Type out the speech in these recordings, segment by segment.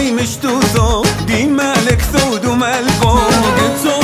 ای مشتو زو دی ملک زود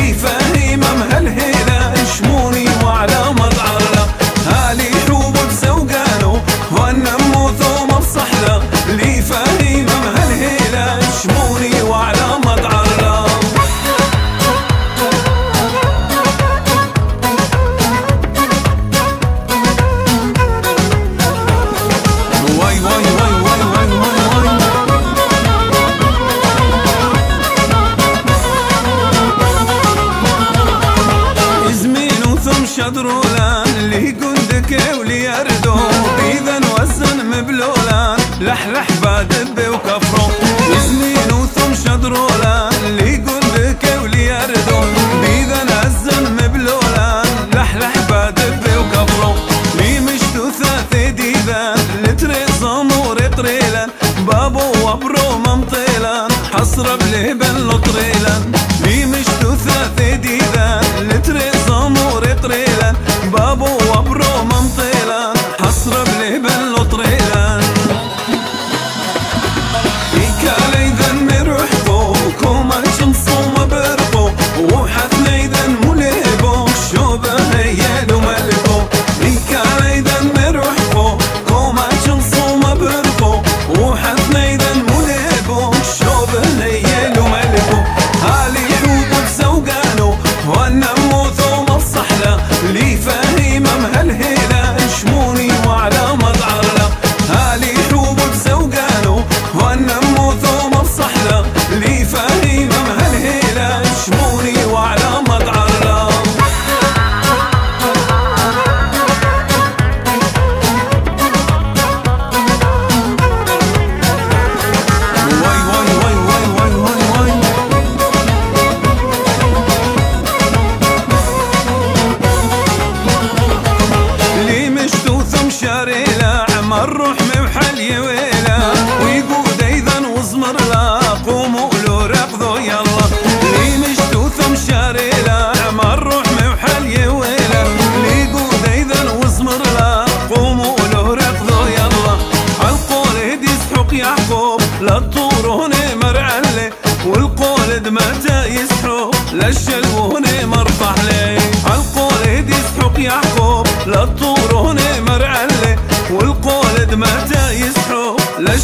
Even. احباد الذي يلا. لي مشتوثة مشاري لا عمر روح وحلي ولا لي قود قوموا له ركضوا يلا. عالقول هدي يسحق يعقوب لا تطوروني مرعلي والقول دمتا يسحق لا تشلوني مرفح لي عالقول هدي يعقوب لا تطوروني مرعلي والقول دمتا يسحق لا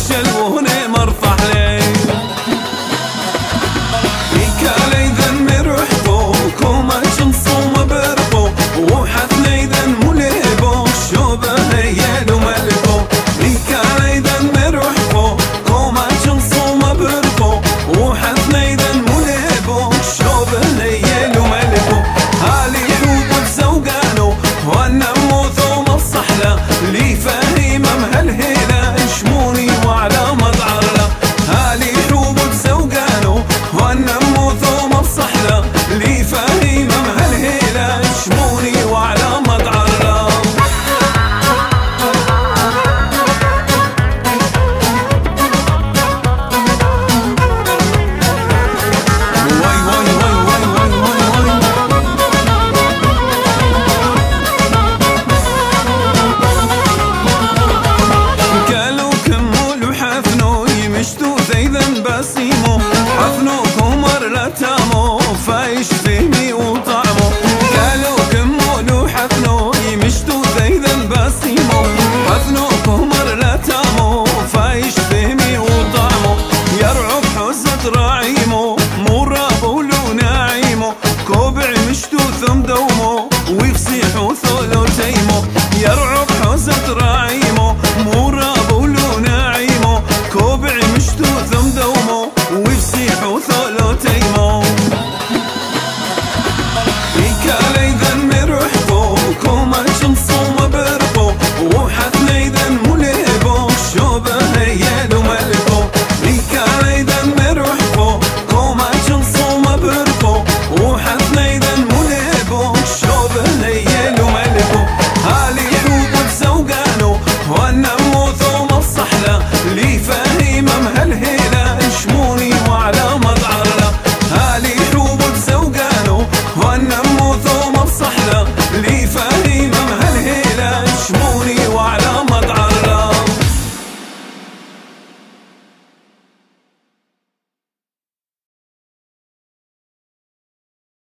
ثم دومو ويفسيحوا ثولو تيمو يرعوا